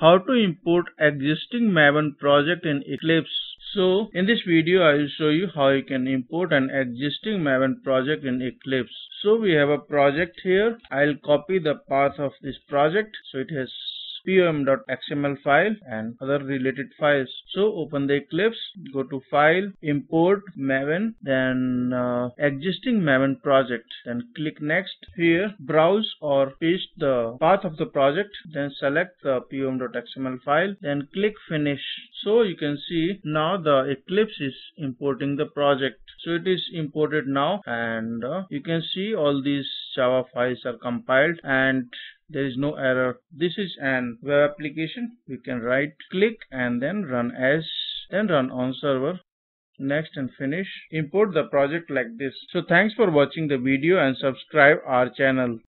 how to import existing Maven project in Eclipse. So in this video I will show you how you can import an existing Maven project in Eclipse. So we have a project here. I'll copy the path of this project. So it has pom.xml file and other related files. So open the Eclipse, go to File, Import Maven, then uh, existing Maven project. Then click Next. Here, browse or paste the path of the project. Then select the pom.xml file. Then click Finish. So you can see now the Eclipse is importing the project. So it is imported now and uh, you can see all these Java files are compiled and there is no error. This is an web application. We can right click and then run as then run on server. Next and finish. Import the project like this. So thanks for watching the video and subscribe our channel